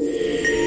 Música